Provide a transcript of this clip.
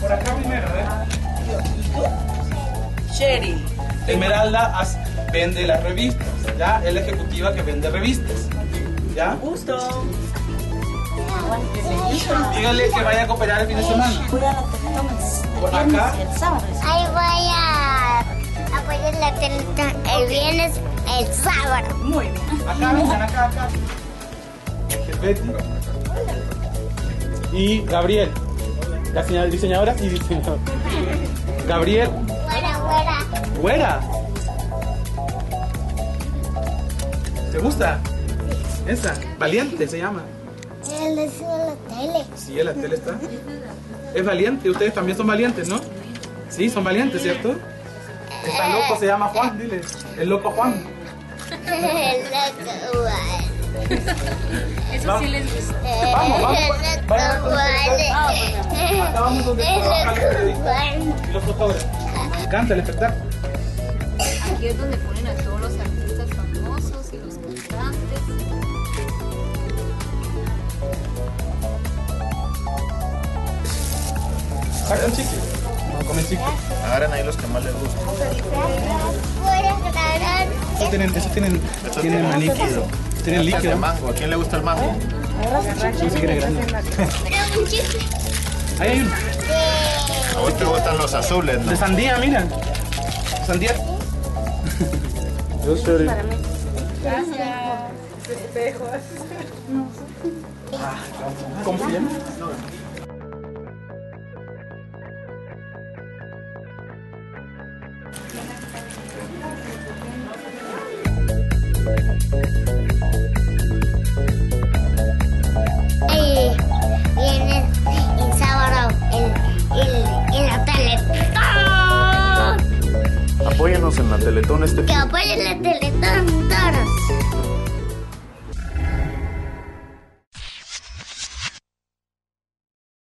Por acá primero, ¿eh? Cheryl. Esmeralda vende las revistas, ¿ya? Es la ejecutiva que vende revistas, ¿ya? Gusto. Dígale que vaya a cooperar el fin de semana. Por acá. Ahí voy a apoyar la telita el viernes, el sábado. Muy bien. Acá, vengan, acá, acá. Y Gabriel. La señora diseñadora y diseñador. Gabriel. Fuera, fuera. Güera. ¿Te gusta? Esa. Valiente se llama. Él sube la tele. Sí, en la tele está. Es valiente. Ustedes también son valientes, ¿no? Sí, son valientes, ¿cierto? Está loco, se llama Juan, dile. El loco Juan. El loco Juan. Eso sí les gusta. Vamos, vamos. Loco Vayan a Juan. Acá vamos donde los fotógrafos. Me encanta el espectáculo. Aquí es donde ponen a todos los artistas famosos y los cantantes. Saca un chicle. Vamos. Agarren ahí los que más les gustan. Esos tienen, Estos tienen tienen líquido. De líquido. mango. ¿A quién le gusta el mango? Sí, se quiere grande. Pero un chicle Ahí hay uno. de... A vos te gustan los azules, ¿no? De sandía, mira. Sandía. Yo soy. ¿Cómo se llama? Ahí Este Que apoyen la Teletón.